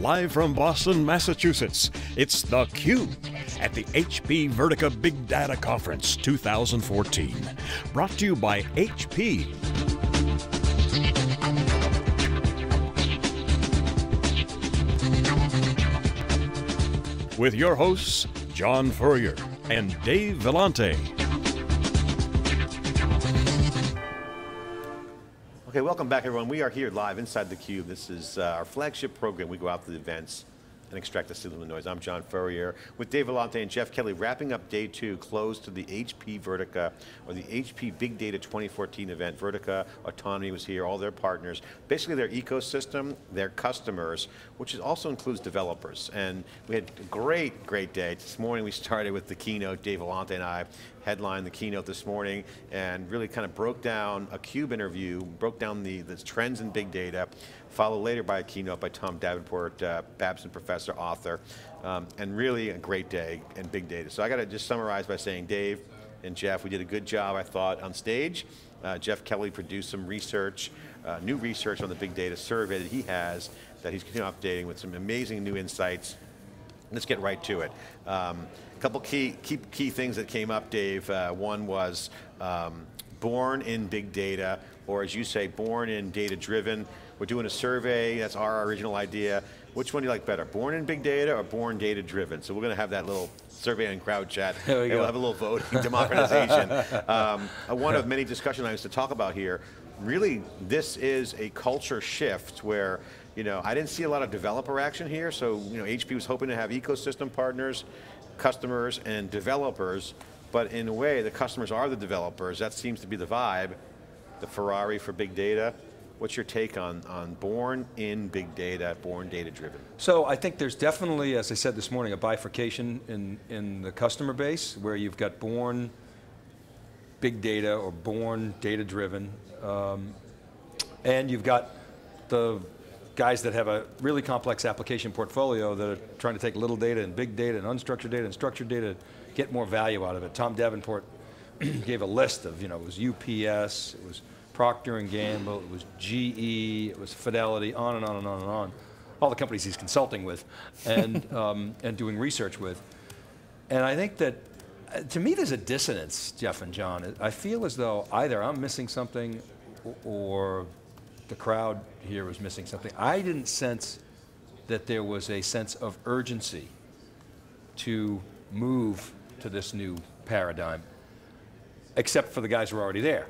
live from Boston, Massachusetts. It's the theCUBE at the HP Vertica Big Data Conference 2014. Brought to you by HP. With your hosts, John Furrier and Dave Vellante. Okay, welcome back everyone. We are here live inside theCUBE. This is uh, our flagship program. We go out to the events and extract the signal noise. I'm John Furrier with Dave Vellante and Jeff Kelly wrapping up day two, close to the HP Vertica, or the HP Big Data 2014 event. Vertica, Autonomy was here, all their partners. Basically their ecosystem, their customers, which also includes developers. And we had a great, great day. This morning we started with the keynote, Dave Vellante and I headlined the keynote this morning and really kind of broke down a CUBE interview, broke down the, the trends in big data, followed later by a keynote by Tom Davenport, uh, Babson professor, author, um, and really a great day in big data. So I got to just summarize by saying Dave and Jeff, we did a good job, I thought, on stage. Uh, Jeff Kelly produced some research, uh, new research on the big data survey that he has that he's continuing updating with some amazing new insights. Let's get right to it. Um, a couple key, key, key things that came up, Dave. Uh, one was um, born in big data, or as you say, born in data driven. We're doing a survey, that's our original idea. Which one do you like better, born in big data or born data driven? So we're going to have that little survey on crowd chat. There we go. We'll have a little voting, democratization. um, one of many discussion items to talk about here. Really, this is a culture shift where you know, I didn't see a lot of developer action here, so you know, HP was hoping to have ecosystem partners customers and developers, but in a way, the customers are the developers. That seems to be the vibe, the Ferrari for big data. What's your take on, on born in big data, born data driven? So I think there's definitely, as I said this morning, a bifurcation in, in the customer base where you've got born big data or born data driven. Um, and you've got the guys that have a really complex application portfolio that are trying to take little data and big data and unstructured data and structured data, get more value out of it. Tom Davenport gave a list of, you know, it was UPS, it was Procter & Gamble, it was GE, it was Fidelity, on and on and on and on. All the companies he's consulting with and, um, and doing research with. And I think that, uh, to me there's a dissonance, Jeff and John. I feel as though either I'm missing something or the crowd here was missing something. I didn't sense that there was a sense of urgency to move to this new paradigm, except for the guys who are already there.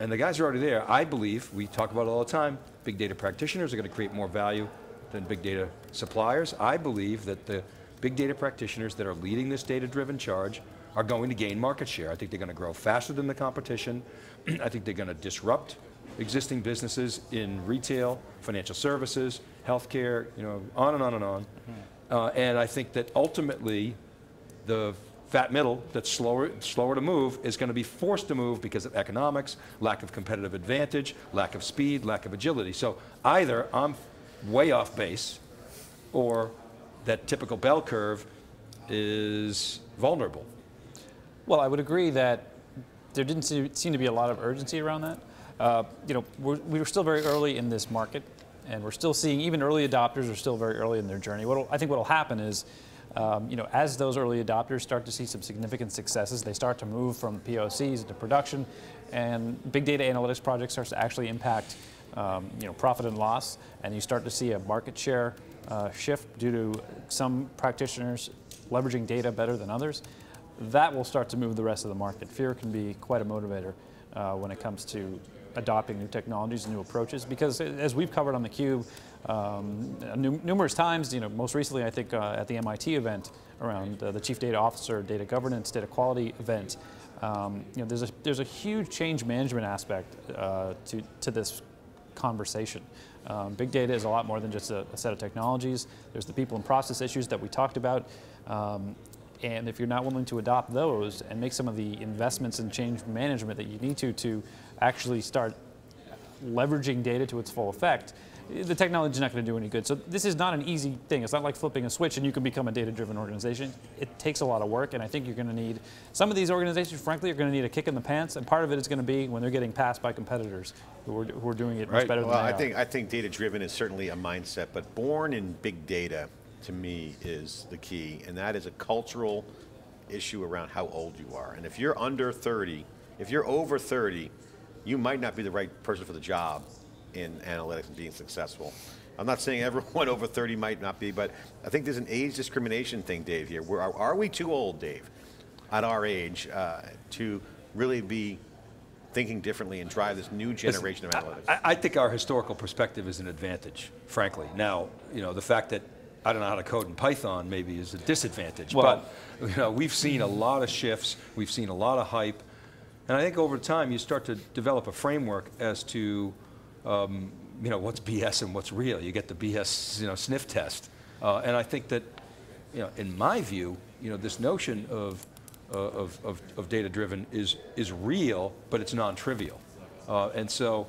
And the guys are already there, I believe, we talk about it all the time, big data practitioners are going to create more value than big data suppliers. I believe that the big data practitioners that are leading this data-driven charge are going to gain market share. I think they're going to grow faster than the competition. I think they're going to disrupt existing businesses in retail, financial services, healthcare, you know, on and on and on. Mm -hmm. uh, and I think that ultimately, the fat middle that's slower, slower to move is going to be forced to move because of economics, lack of competitive advantage, lack of speed, lack of agility. So either I'm way off base, or that typical bell curve is vulnerable. Well, I would agree that there didn't seem to be a lot of urgency around that. Uh, you know, we're, we were still very early in this market, and we're still seeing even early adopters are still very early in their journey. What I think what will happen is, um, you know, as those early adopters start to see some significant successes, they start to move from POCs into production, and big data analytics projects starts to actually impact, um, you know, profit and loss, and you start to see a market share uh, shift due to some practitioners leveraging data better than others. That will start to move the rest of the market. Fear can be quite a motivator uh, when it comes to adopting new technologies and new approaches because as we've covered on theCUBE um, numerous times, you know, most recently I think uh, at the MIT event around uh, the Chief Data Officer, Data Governance, Data Quality event, um, you know, there's a, there's a huge change management aspect uh, to, to this conversation. Um, big data is a lot more than just a, a, set of technologies. There's the people and process issues that we talked about. Um, and if you're not willing to adopt those and make some of the investments in change management that you need to to actually start leveraging data to its full effect, the technology is not going to do any good. So this is not an easy thing. It's not like flipping a switch and you can become a data-driven organization. It takes a lot of work, and I think you're going to need some of these organizations. Frankly, are going to need a kick in the pants, and part of it is going to be when they're getting passed by competitors who are, who are doing it much Right. better Well, than they I are. think I think data-driven is certainly a mindset, but born in big data, to me, is the key, and that is a cultural issue around how old you are. And if you're under 30, if you're over 30, you might not be the right person for the job in analytics and being successful. I'm not saying everyone over 30 might not be, but I think there's an age discrimination thing, Dave. Here, Where are, we too old, Dave, at our age, uh, to really be thinking differently and drive this new generation of analytics? I, I think our historical perspective is an advantage, frankly. Now, you know, the fact that I don't know how to code in Python maybe is a disadvantage. Well- but you know, we've seen a lot of shifts. We've seen a lot of hype, and I think over time you start to develop a framework as to, um, you know, what's BS and what's real. You get the BS, you know, sniff test, uh, and I think that, you know, in my view, you know, this notion of uh, of, of, of data-driven is, is real, but it's non-trivial. Uh, and so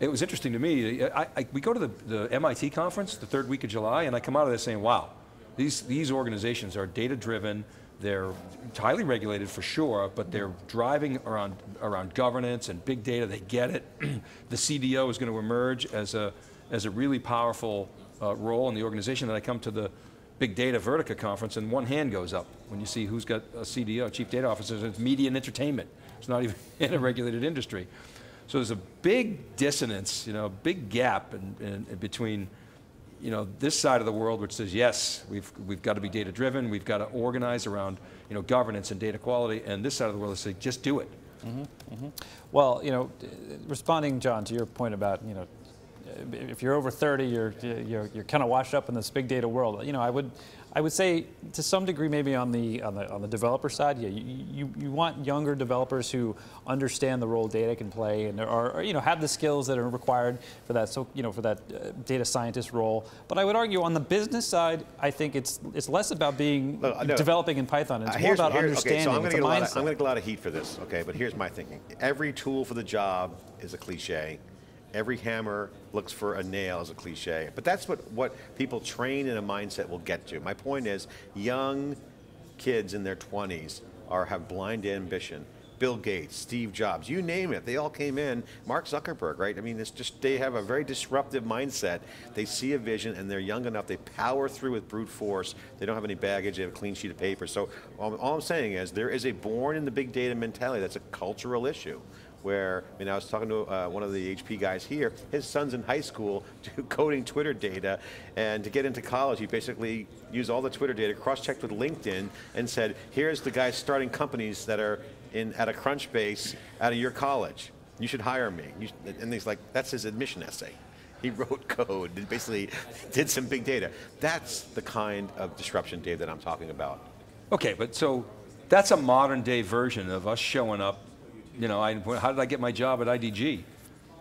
it was interesting to me. I, I, we go to the, the MIT conference the third week of July, and I come out of there saying, wow, these, these organizations are data-driven. They're highly regulated for sure, but they're driving around, around governance and big data. They get it. the CDO is going to emerge as a, as a really powerful uh, role in the organization. Then I come to the big data Vertica conference, and one hand goes up when you see who's got a CDO, chief data officer. It's media and entertainment. It's not even in a regulated industry. So there's a big dissonance, you know, big gap in, in, in between, you know, this side of the world which says yes, we've we've got to be data driven, we've got to organize around, you know, governance and data quality, and this side of the world is saying just do it. Mm-hmm, mm-hmm. Well, you know, responding, John, to your point about, you know, if you're over 30, you're, you're, you're kind of washed up in this big data world. You know, I would, I would say to some degree maybe on the, on the, on the developer side, yeah, you, you, you want younger developers who understand the role data can play and are, you know, have the skills that are required for that, so, you know, for that uh, data scientist role. But I would argue on the business side, I think it's, it's less about being, Look, no. developing in Python. It's Uh, more about understanding. Okay, so I'm it's going a to get a lot. Of, mindset. I'm going to get a lot of heat for this. Okay, but here's my thinking. Every tool for the job is a cliche. Every hammer looks for a nail is a cliche. But that's what what people train in a mindset will get to. My point is, young kids in their 20s are have blind ambition. Bill Gates, Steve Jobs, you name it, they all came in. Mark Zuckerberg, right? I mean, it's just they have a very disruptive mindset. They see a vision and they're young enough. They power through with brute force. They don't have any baggage. They have a clean sheet of paper. So all I'm saying is there is a born in the big data mentality. That's a cultural issue. Where I mean, I was talking to uh, one of the HP guys here. His son's in high school coding Twitter data, and to get into college, he basically used all the Twitter data, cross-checked with LinkedIn, and said, "Here's the guys starting companies that are in at a Crunchbase out of your college. You should hire me." Should, and he's like, "That's his admission essay." He wrote code and basically did some big data. That's the kind of disruption, Dave, that I'm talking about. Okay, but so that's a modern day version of us showing up. You know, I, how did I get my job at IDG?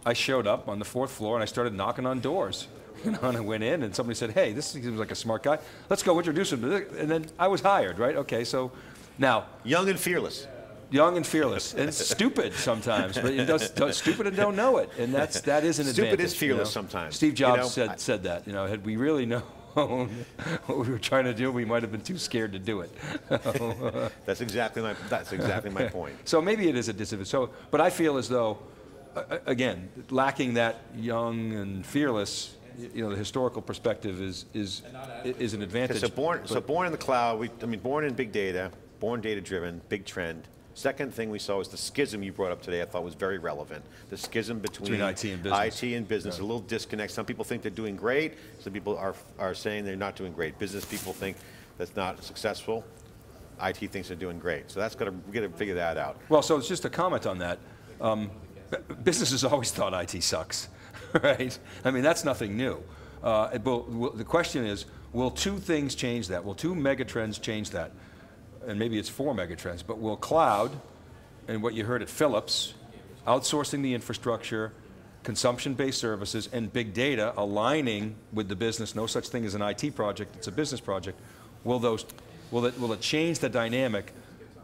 I showed up on the fourth floor and I started knocking on doors. You know, and I went in and somebody said, "Hey, this seems like a smart guy. Let's go introduce him." to this." And then I was hired, right? Okay, so now Young and fearless. young and fearless and stupid sometimes, but it does, does- stupid and don't know it, and that's that is an Stupid advantage. Stupid is fearless you know? sometimes, Steve you Jobs know? said I- said that. You know, had we really known what we were trying to do, we might have been too scared to do it. That's exactly my. That's exactly my point. So maybe it is a disadvantage. So, but I feel as though, uh, uh, again, lacking that young and fearless, you know, the historical perspective is is is an advantage. So born, so born in the cloud. We, I mean, born in big data, born data driven, big trend. Second thing we saw was the schism you brought up today. I thought was very relevant. The schism between, Between IT and business. IT and business. A little disconnect. Some people think they're doing great. Some people are are saying they're not doing great. Business people think that's not successful. IT thinks they're doing great. So that's got to we got to figure that out. Well, so it's just a comment on that. Um, businesses always thought IT sucks, right? I mean, that's nothing new. Uh, will, the question is, will two things change that? Will two megatrends change that? And maybe it's four megatrends, but will cloud, and what you heard at Philips, outsourcing the infrastructure, consumption-based services, and big data aligning with the business, no such thing as an IT project, it's a business project, will those, will it, will it change the dynamic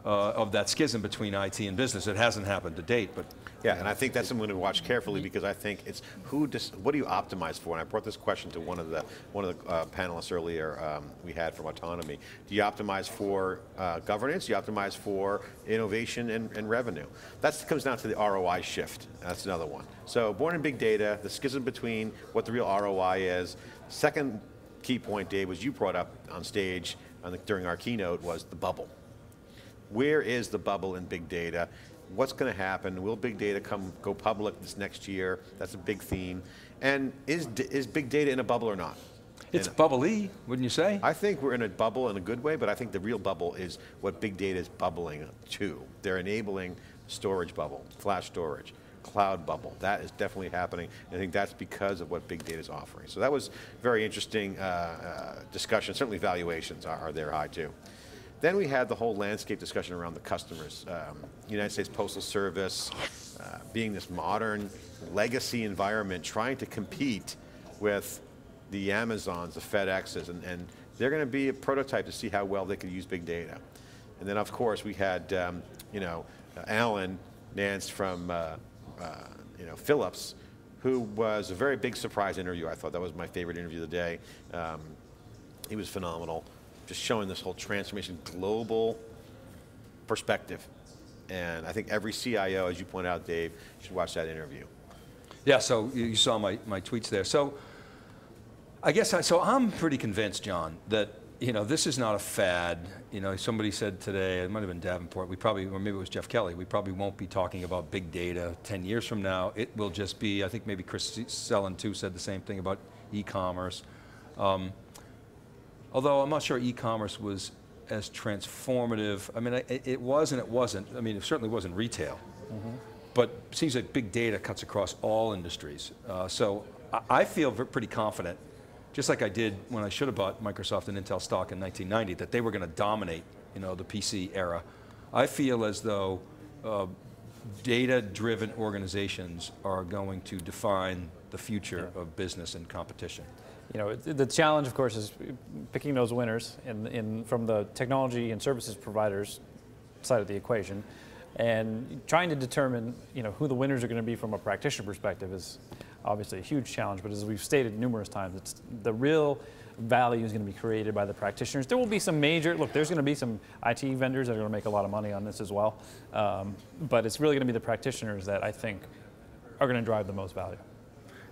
uh, of that schism between IT and business? It hasn't happened to date, but Yeah, and I think that's something to watch carefully because I think it's who dis, what do you optimize for? And I brought this question to one of the one of the uh, panelists earlier um, we had from autonomy. Do you optimize for uh, governance? Do you optimize for innovation and, and revenue? That comes down to the ROI shift. That's another one. So born in big data, the schism between what the real ROI is. Second key point, Dave, was you brought up on stage on the, during our keynote was the bubble. Where is the bubble in big data? What's going to happen? Will big data come go public this next year? That's a big theme. And is, is big data in a bubble or not? It's And bubbly, wouldn't you say? I think we're in a bubble in a good way, but I think the real bubble is what big data is bubbling to. They're enabling storage bubble, flash storage, cloud bubble. That is definitely happening. And I think that's because of what big data is offering. So that was very interesting uh, uh, discussion. Certainly valuations are, are there high too. Then we had the whole landscape discussion around the customers. Um, United States Postal Service uh, being this modern legacy environment, trying to compete with the Amazons, the FedExes, and, and they're going to be a prototype to see how well they could use big data. And then, of course, we had, um, you know, Alan Nance from, uh, uh, you know, Philips, who was a very big surprise interview. I thought that was my favorite interview of the day. Um, he was phenomenal, just showing this whole transformation, global perspective. And I think every CIO, as you pointed out, Dave, should watch that interview. Yeah, so you you saw my, my tweets there. So I guess, I, so I'm pretty convinced, John, that you know, this is not a fad. You know, somebody said today, it might have been Davenport, we probably, or maybe it was Jeff Kelly, we probably won't be talking about big data 10 years from now. It will just be, I think maybe Chris Selland too said the same thing about e-commerce. Um, although I'm not sure e-commerce was as transformative. I mean, it, it was and it wasn't. I mean, it certainly wasn't retail. But it seems like big data cuts across all industries. Uh, so I, I feel pretty confident, just like I did when I should have bought Microsoft and Intel stock in 1990, that they were going to dominate, you know, the PC era. I feel as though uh, data-driven organizations are going to define the future of business and competition. You know, the challenge, of course, is picking those winners in, in, from the technology and services providers side of the equation, and trying to determine, you know, who the winners are going to be from a practitioner perspective is obviously a huge challenge. But as we've stated numerous times, it's the real value is going to be created by the practitioners. There will be some major look. There's going to be some IT vendors that are going to make a lot of money on this as well, um, but it's really going to be the practitioners that I think are going to drive the most value.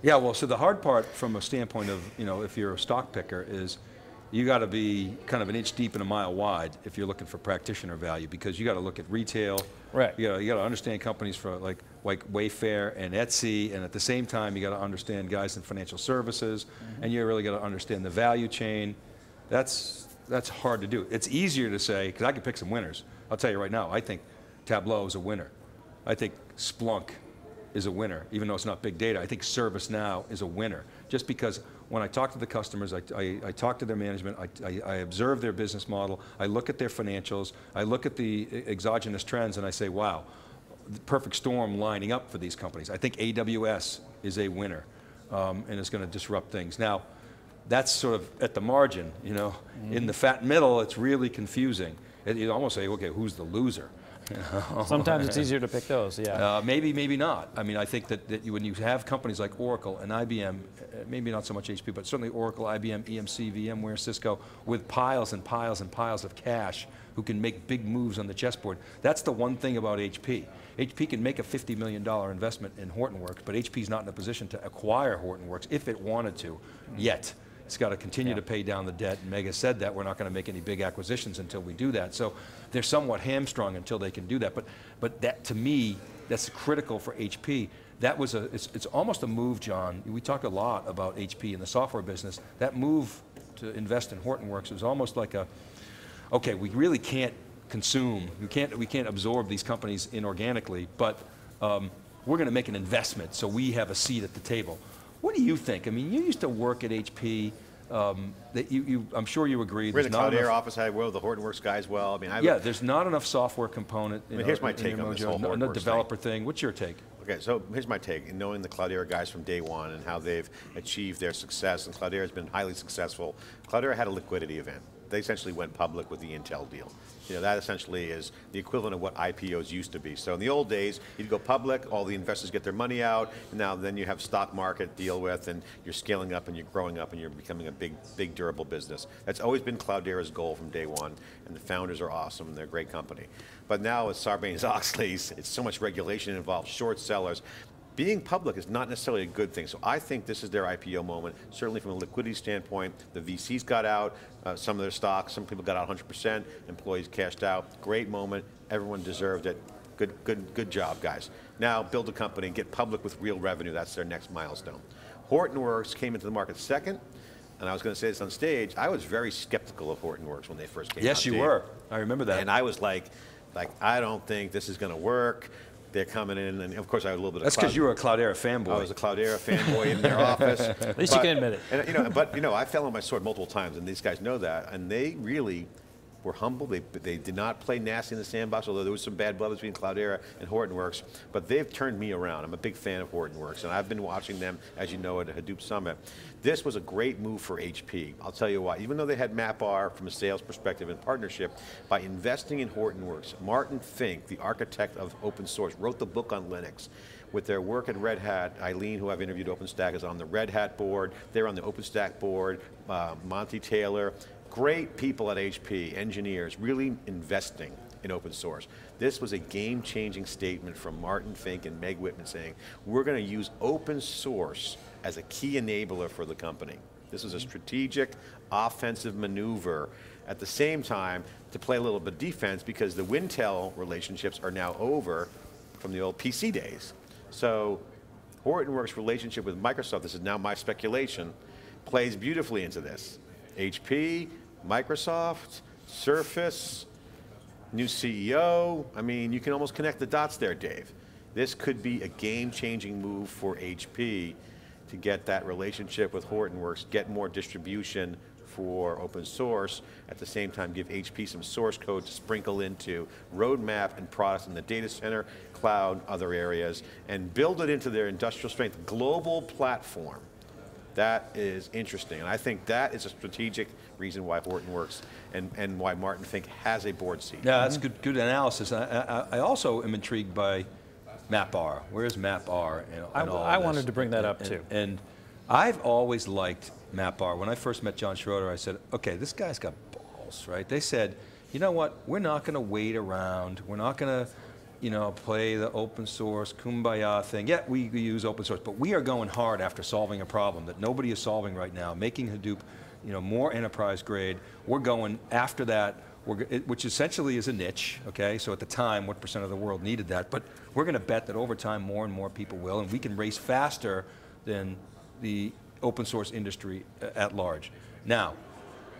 Yeah, well, so the hard part from a standpoint of, you know, if you're a stock picker is you got to be kind of an inch deep and a mile wide if you're looking for practitioner value because you got to look at retail. Right. You got you got to understand companies for like like Wayfair and Etsy, and at the same time you got to understand guys in financial services, mm-hmm. and you really got to understand the value chain. That's that's hard to do. It's easier to say because I can pick some winners. I'll tell you right now. I think Tableau is a winner. I think Splunk is a winner, even though it's not big data. I think ServiceNow is a winner, just because when I talk to the customers, I, I, I talk to their management, I, I, I observe their business model, I look at their financials, I look at the exogenous trends, and I say, wow, the perfect storm lining up for these companies. I think AWS is a winner, um, and it's going to disrupt things. Now, that's sort of at the margin, you know. In the fat middle, it's really confusing. It, you almost say, okay, who's the loser? Sometimes it's easier to pick those. Yeah. Uh, maybe, maybe not. I mean, I think that, that you, when you have companies like Oracle and IBM, uh, maybe not so much HP, but certainly Oracle, IBM, EMC, VMware, Cisco, with piles and piles and piles of cash who can make big moves on the chessboard. That's the one thing about HP. HP can make a $50 million investment in Hortonworks, but HP's not in a position to acquire Hortonworks if it wanted to yet. It's got to continue Yeah. to pay down the debt, and Mega said that we're not going to make any big acquisitions until we do that. So they're somewhat hamstrung until they can do that. But, but that to me, that's critical for HP. That was a, it's, it's almost a move, John. We talk a lot about HP in the software business. That move to invest in Hortonworks was almost like a, okay, we really can't consume, we can't, we can't absorb these companies inorganically, but um, we're going to make an investment so we have a seat at the table. What do you think? I mean, you used to work at HP. Um, that you, you, I'm sure you agree. We're in the not Cloudera office. I will the Hortonworks guys well. I mean, I Yeah, there's not enough software component. You mean, know, here's my take on this whole No, no developer thing. What's your take? Okay, so here's my take. In knowing the Cloudera guys from day one and how they've achieved their success, and Cloudera has been highly successful. Cloudera had a liquidity event. They essentially went public with the Intel deal. You know, that essentially is the equivalent of what IPOs used to be. So in the old days, you'd go public, all the investors get their money out, and now then you have stock market to deal with, and you're scaling up and you're growing up and you're becoming a big, big durable business. That's always been Cloudera's goal from day one, and the founders are awesome, and they're a great company. But now with Sarbanes-Oxley's, it's so much regulation involved, short sellers, being public is not necessarily a good thing. So I think this is their IPO moment, certainly from a liquidity standpoint. The VCs got out, uh, some of their stocks, some people got out 100%, employees cashed out. Great moment, everyone deserved it. Good, good, good job, guys. Now build a company and get public with real revenue. That's their next milestone. Hortonworks came into the market second, and I was going to say this on stage. I was very skeptical of Hortonworks when they first came yes, out. Yes, you were. I remember that. And I was like, like I don't think this is going to work they're coming in, and of course I had a little bit That's of. That's because you were a Cloudera fanboy. I was a Cloudera fanboy in their office. At least but, you can admit it. And, you know, but you know, I fell on my sword multiple times, and these guys know that, and they really were humble. They, they did not play nasty in the sandbox, although there was some bad blood between Cloudera and Hortonworks. But they've turned me around. I'm a big fan of Hortonworks, and I've been watching them, as you know, at Hadoop Summit. This was a great move for HP. I'll tell you why. Even though they had MapR from a sales perspective and partnership, by investing in Hortonworks, Martin Fink, the architect of open source, wrote the book on Linux with their work at Red Hat. Eileen, who I've interviewed OpenStack, is on the Red Hat board. They're on the OpenStack board. Uh, Monty Taylor, great people at HP, engineers, really investing in open source. This was a game-changing statement from Martin Fink and Meg Whitman saying, we're going to use open source as a key enabler for the company. This was a strategic, offensive maneuver at the same time to play a little bit of defense because the Wintel relationships are now over from the old PC days. So Hortonworks' relationship with Microsoft, this is now my speculation, plays beautifully into this. HP, Microsoft, Surface, new CEO. I mean, you can almost connect the dots there, Dave. This could be a game-changing move for HP to get that relationship with Hortonworks, get more distribution for open source, at the same time give HP some source code to sprinkle into roadmap and products in the data center, cloud, other areas, and build it into their industrial strength global platform. That is interesting, and I think that is a strategic reason why Hortonworks and, and why Martin Fink has a board seat. Yeah, that's good, good analysis. I, I, I also am intrigued by MapR. Where's MapR? And, and I, I wanted to bring that up and, too. And I've always liked MapR. When I first met John Schroeder, I said, okay, this guy's got balls, right? They said, you know what, we're not going to wait around. We're not going to you know, play the open source kumbaya thing. Yeah, we, we use open source, but we are going hard after solving a problem that nobody is solving right now, making Hadoop you know, more enterprise grade. We're going after that, it, which essentially is a niche, okay? So at the time, what percent of the world needed that? But we're going to bet that over time, more and more people will, and we can race faster than the open source industry uh, at large. Now,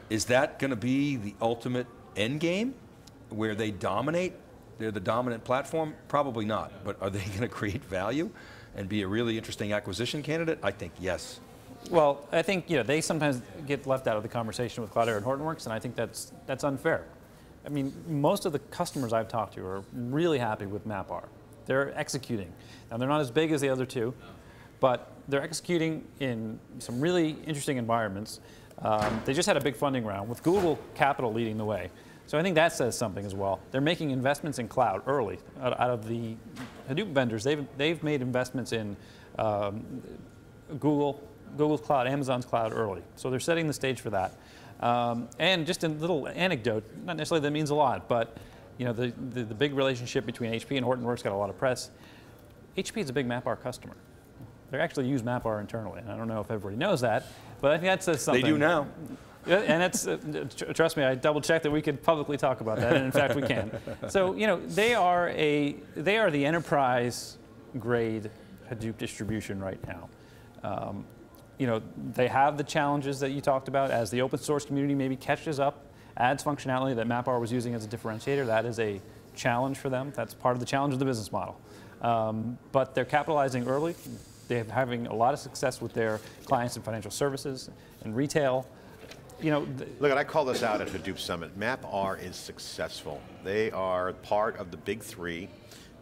is that going to be the ultimate end game, where they dominate they're the dominant platform? Probably not, but are they going to create value and be a really interesting acquisition candidate? I think yes. Well, I think you know they sometimes get left out of the conversation with Cloudera and Hortonworks, and I think that's that's unfair. I mean, most of the customers I've talked to are really happy with MapR. They're executing. Now they're not as big as the other two, but they're executing in some really interesting environments. Um, they just had a big funding round with Google Capital leading the way. So I think that says something as well. They're making investments in cloud early. Out, of the Hadoop vendors, they've, they've made investments in um, Google, Google's cloud, Amazon's cloud early. So they're setting the stage for that. Um, and just a little anecdote, not necessarily that means a lot, but you know, the, the, the big relationship between HP and Hortonworks got a lot of press. HP is a big MapR customer. They actually use MapR internally. And I don't know if everybody knows that, but I think that says something. They do now. and it's, uh, trust me, I double checked that we could publicly talk about that, and in fact we can. So, you know, they are, a, they are the enterprise grade Hadoop distribution right now. Um, you know, they have the challenges that you talked about as the open source community maybe catches up, adds functionality that MapR was using as a differentiator. That is a challenge for them. That's part of the challenge of the business model. Um, but they're capitalizing early. They're having a lot of success with their clients in financial services and retail you know. Look, I call this out at Hadoop Summit. MapR is successful. They are part of the big three.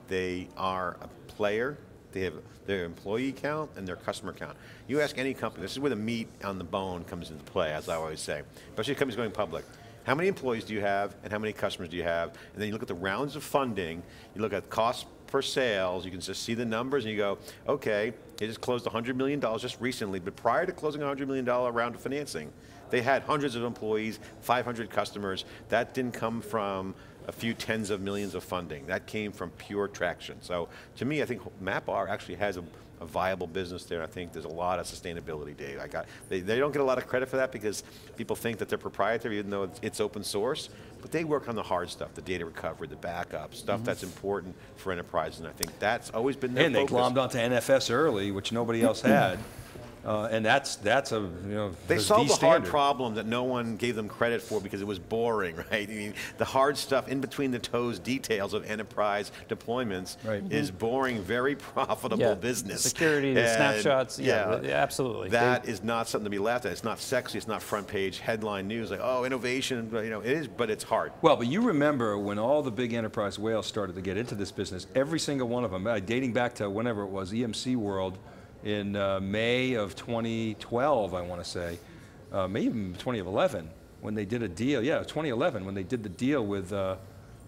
They are a player. They have their employee count and their customer count. You ask any company, this is where the meat on the bone comes into play, as I always say, especially companies going public. how many employees do you have and how many customers do you have? And then you look at the rounds of funding, you look at cost per sales, you can just see the numbers and you go, okay, it just closed $100 million just recently, but prior to closing a $100 million round of financing, they had hundreds of employees, 500 customers. That didn't come from a few tens of millions of funding. That came from pure traction. So to me, I think MapR actually has a, a viable business there. I think there's a lot of sustainability, Dave. I got, they, they don't get a lot of credit for that because people think that they're proprietary even though it's, it's open source, but they work on the hard stuff, the data recovery, the backup, stuff mm -hmm. that's important for enterprises, and I think that's always been their And focus. they glommed onto NFS early, which nobody else had. Uh, and that's that's a you know they solved the, the hard problem that no one gave them credit for because it was boring, right? I mean, the hard stuff in between the toes details of enterprise deployments right. is mm -hmm. boring, very profitable yeah. business. Security, the snapshots, yeah, yeah, absolutely. That they, is not something to be laughed at. It's not sexy. It's not front page headline news like oh innovation, you know it is, but it's hard. Well, but you remember when all the big enterprise whales started to get into this business, every single one of them, uh, dating back to whenever it was EMC World in uh, May of 2012, I want to say, uh, maybe even 2011, when they did a deal. Yeah, 2011 when they did the deal with, uh,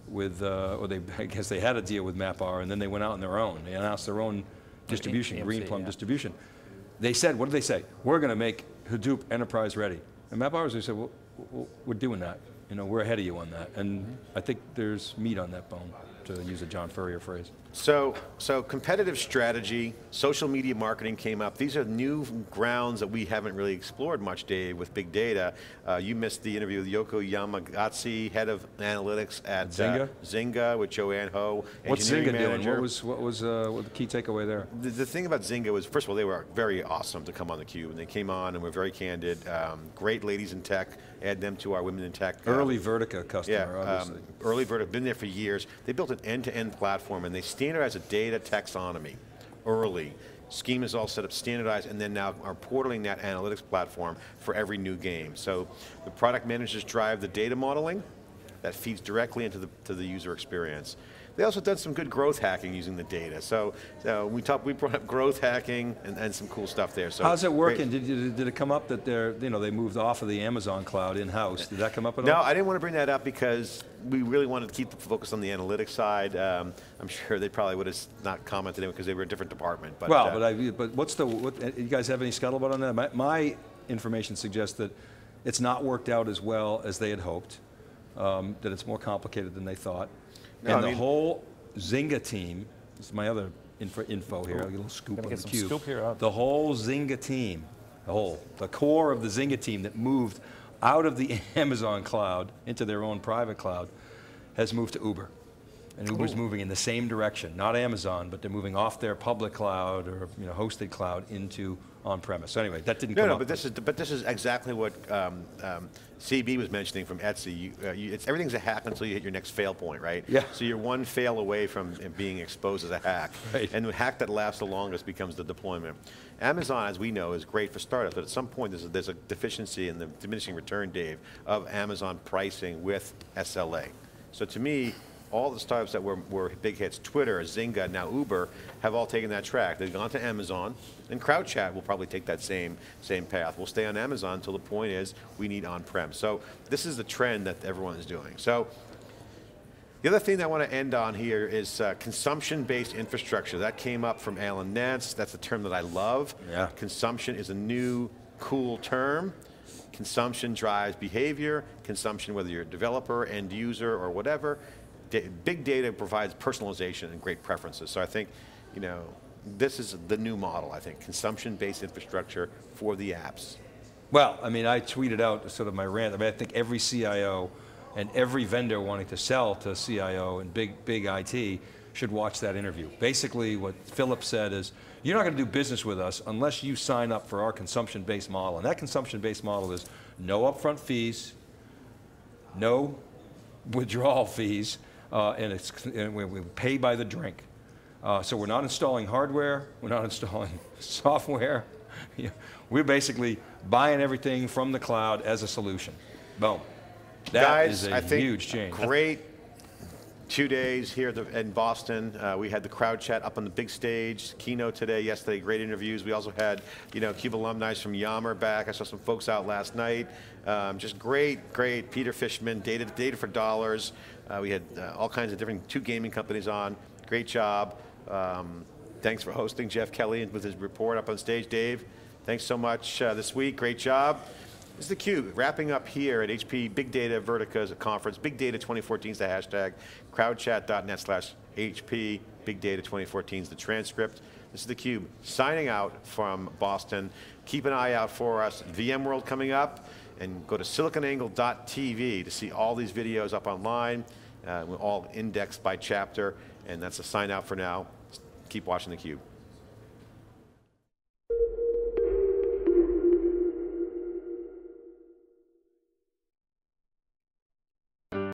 with, uh, or they, I guess they had a deal with MapR, and then they went out on their own. They announced their own distribution, Greenplum yeah. distribution. They said, what did they say? We're going to make Hadoop enterprise ready. And MapR, they said, well, we're doing that. You know, we're ahead of you on that. And mm -hmm. I think there's meat on that bone to use a John Furrier phrase. So, so competitive strategy, social media marketing came up. These are new grounds that we haven't really explored much, Dave, with big data. Uh, you missed the interview with Yuko Yamazaki, head of analytics at Zynga, uh, Zynga with Joanne Ho, What's Zynga manager. doing? What was what was uh, what the key takeaway there? The, the, thing about Zynga was, first of all, they were very awesome to come on the cube, and they came on and were very candid. Um, great ladies in tech. Add them to our women in tech. Uh, early Vertica customer, yeah, um, early Vertica, been there for years. They built an end-to-end -end platform, and they standardized a data taxonomy early. Scheme is all set up standardized and then now are portaling that analytics platform for every new game. So the product managers drive the data modeling that feeds directly into the, to the user experience. They also done some good growth hacking using the data. So, so we talked, we brought up growth hacking and, and some cool stuff there. So how's it working? Did, did it come up that they're, you know, they moved off of the Amazon cloud in house? Did that come up at no, all? No, I didn't want to bring that up because we really wanted to keep the focus on the analytics side. Um, I'm sure they probably would have not commented because they were a different department. But, well, uh, but, I, but what's the? What, you guys have any scuttlebutt on that? My, my information suggests that it's not worked out as well as they had hoped. Um, that it's more complicated than they thought. No, and I the mean, whole Zynga team, this is my other info, info here, a little scoop on the cube. The whole Zynga team, the whole, the core of the Zynga team that moved out of the Amazon cloud into their own private cloud has moved to Uber. And Uber's Ooh. moving in the same direction, not Amazon, but they're moving off their public cloud or you know, hosted cloud into on-premise. So anyway, that didn't no, come no, up. but this is but this is exactly what um, um, CB was mentioning from Etsy. You, uh, you, it's, everything's a hack until you hit your next fail point, right? Yeah. So you're one fail away from being exposed as a hack. Right. And the hack that lasts the longest becomes the deployment. Amazon, as we know, is great for startups, but at some point there's a, there's a deficiency in the diminishing return, Dave, of Amazon pricing with SLA. So to me, all the startups that were, were big hits, Twitter, Zynga, now Uber, have all taken that track. They've gone to Amazon, and CrowdChat will probably take that same, same path. We'll stay on Amazon until the point is we need on-prem. So this is the trend that everyone is doing. So the other thing that I want to end on here is uh, consumption-based infrastructure. That came up from Alan Nance. That's a term that I love. Yeah. Consumption is a new, cool term. Consumption drives behavior. Consumption, whether you're a developer, end user, or whatever, big data provides personalization and great preferences. So I think, you know, this is the new model, I think, consumption-based infrastructure for the apps. Well, I mean, I tweeted out sort of my rant. I mean, I think every CIO and every vendor wanting to sell to CIO and big, big IT should watch that interview. Basically, what Philip said is, you're not going to do business with us unless you sign up for our consumption-based model. And that consumption-based model is no upfront fees, no withdrawal fees, uh, and, it's, and we, we, pay by the drink. Uh, so we're not installing hardware, we're not installing software. we're basically buying everything from the cloud as a solution. Boom. That Guys, is a I think huge change. Great two days here in Boston. Uh, we had the crowd chat up on the big stage, keynote today, yesterday, great interviews. We also had, you know, CUBE alumni from Yammer back. I saw some folks out last night. Um, just great, great. Peter Fishman, Data, Data for Dollars. Uh, we had uh, all kinds of different two gaming companies on. Great job. Um, thanks for hosting Jeff Kelly with his report up on stage. Dave, thanks so much uh, this week. Great job. This is theCUBE, wrapping up here at HP Big Data Vertica conference. Big Data 2014 is the hashtag. Crowdchat.net slash HP Big Data 2014 is the transcript. This is theCUBE, signing out from Boston. Keep an eye out for us. VMworld coming up, and go to siliconangle.tv to see all these videos up online, uh, all indexed by chapter, and that's a sign out for now. Keep watching theCUBE.